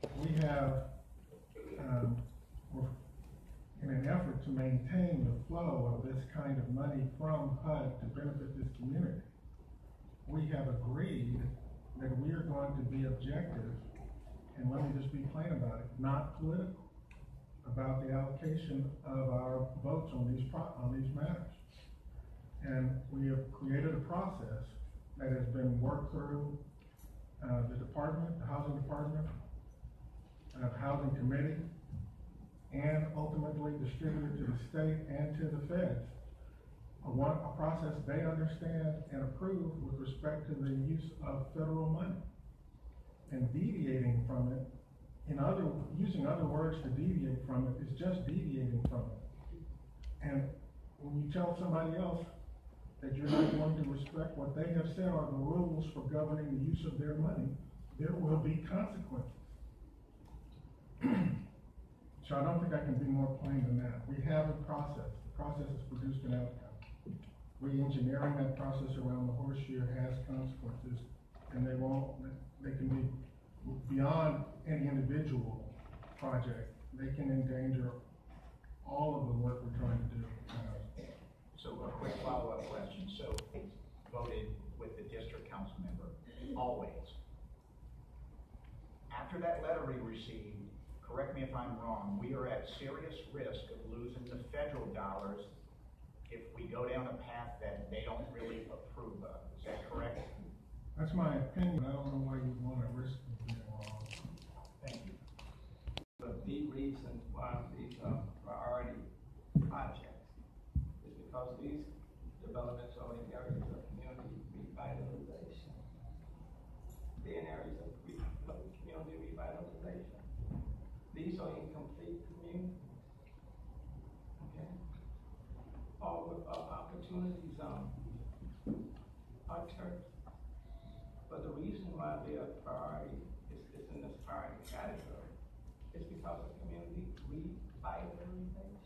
We have, um, in an effort to maintain the flow of this kind of money from HUD to benefit this community, we have agreed that we are going to be objective, and let me just be plain about it, not political, about the allocation of our votes on these on these matters. And we have created a process that has been worked through, uh, the department, the housing department, uh, housing committee, and ultimately distributed to the state and to the feds. A one, a process they understand and approve with respect to the use of federal money. And deviating from it, in other, using other words to deviate from it is just deviating from it. And when you tell somebody else that you're not going to respect what they have said are the rules for governing the use of their money, there will be consequences. So I don't think I can be more plain than that. We have a process. The process has produced an outcome. Re-engineering that process around the horseshoe has consequences, and they won't, they can be beyond any individual project. They can endanger all of the work we're trying to do. So a quick follow-up question, so voted with the district council member, always. After that letter we received, correct me if I'm wrong, we are at serious risk of losing the federal dollars if we go down a path that they don't really approve of, is that correct? That's my opinion. I don't know why you wanna risk being wrong. Thank you. The the reason why these are priority projects is because these developments are in areas of community revitalization. They're in areas of re- of community revitalization. These are incomplete communities. Okay? All of, of uh, opportunity zones um, are turf. But the reason why they are priority is, is in this priority category is because of community. And one point,